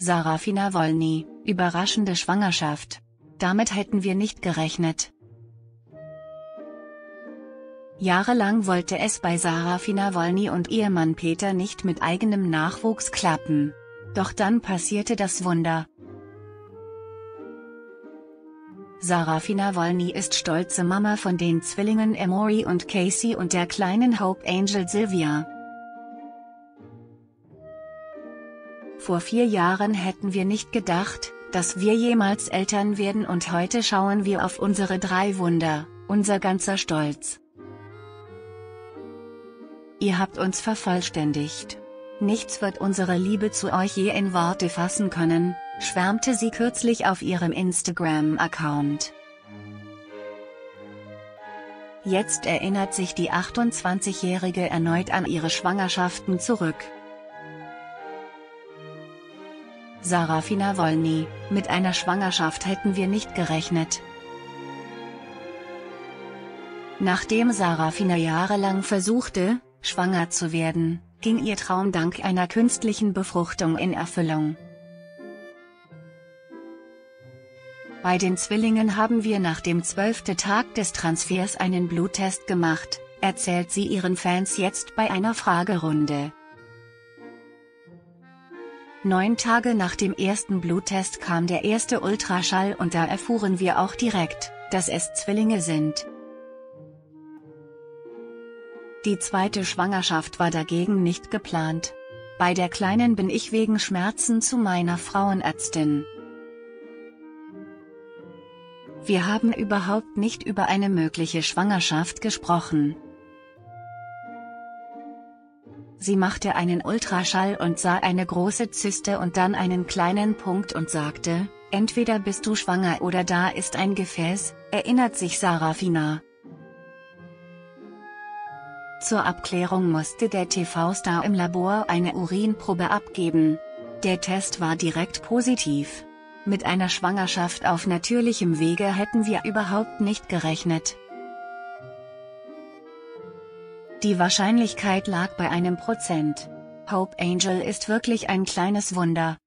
Sarafina Wolny, überraschende Schwangerschaft. Damit hätten wir nicht gerechnet. Jahrelang wollte es bei Sarafina Wolny und Ehemann Peter nicht mit eigenem Nachwuchs klappen. Doch dann passierte das Wunder. Sarafina Wolny ist stolze Mama von den Zwillingen Emory und Casey und der kleinen Hope Angel Sylvia. Vor vier Jahren hätten wir nicht gedacht, dass wir jemals Eltern werden und heute schauen wir auf unsere drei Wunder, unser ganzer Stolz. Ihr habt uns vervollständigt. Nichts wird unsere Liebe zu euch je in Worte fassen können, schwärmte sie kürzlich auf ihrem Instagram-Account. Jetzt erinnert sich die 28-Jährige erneut an ihre Schwangerschaften zurück. Sarafina Wolny, mit einer Schwangerschaft hätten wir nicht gerechnet. Nachdem Sarafina jahrelang versuchte, schwanger zu werden, ging ihr Traum dank einer künstlichen Befruchtung in Erfüllung. Bei den Zwillingen haben wir nach dem zwölften Tag des Transfers einen Bluttest gemacht, erzählt sie ihren Fans jetzt bei einer Fragerunde. Neun Tage nach dem ersten Bluttest kam der erste Ultraschall und da erfuhren wir auch direkt, dass es Zwillinge sind. Die zweite Schwangerschaft war dagegen nicht geplant. Bei der Kleinen bin ich wegen Schmerzen zu meiner Frauenärztin. Wir haben überhaupt nicht über eine mögliche Schwangerschaft gesprochen. Sie machte einen Ultraschall und sah eine große Zyste und dann einen kleinen Punkt und sagte, entweder bist du schwanger oder da ist ein Gefäß, erinnert sich Sarafina. Zur Abklärung musste der TV-Star im Labor eine Urinprobe abgeben. Der Test war direkt positiv. Mit einer Schwangerschaft auf natürlichem Wege hätten wir überhaupt nicht gerechnet. Die Wahrscheinlichkeit lag bei einem Prozent. Hope Angel ist wirklich ein kleines Wunder.